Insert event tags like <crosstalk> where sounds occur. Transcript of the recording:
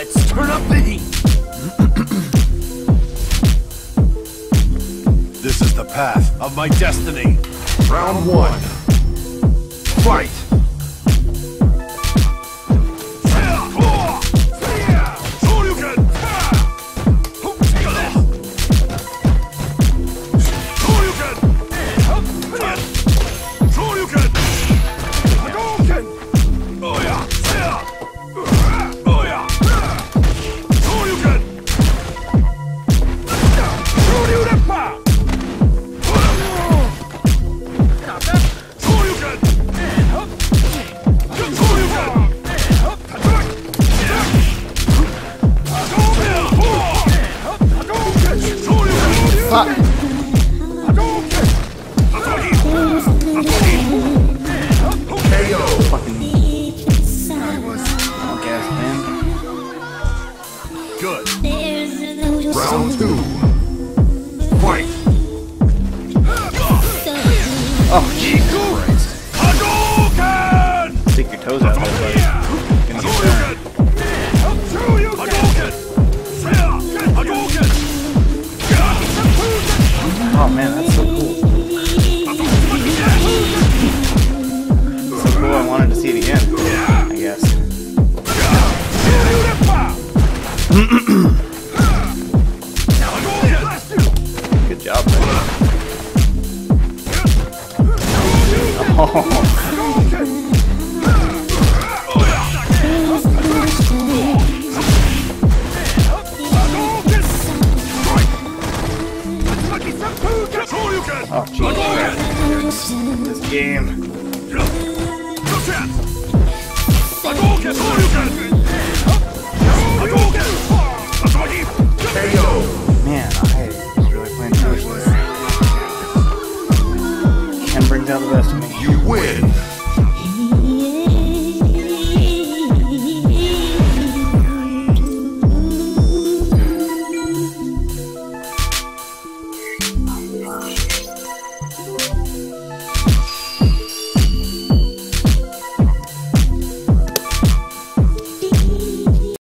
let's turn up the heat. this is the path of my destiny. Round one. Fight! Good. Round two. Fight. Oh, Jesus Christ. Stick your toes out buddy. Man, that's so cool. So cool, I wanted to see it again. Yeah, I guess. Good job, buddy. <laughs> Oh, Oh. This game. KO! Man, I was really playing foolish there. Ken brings out the best of me. You win!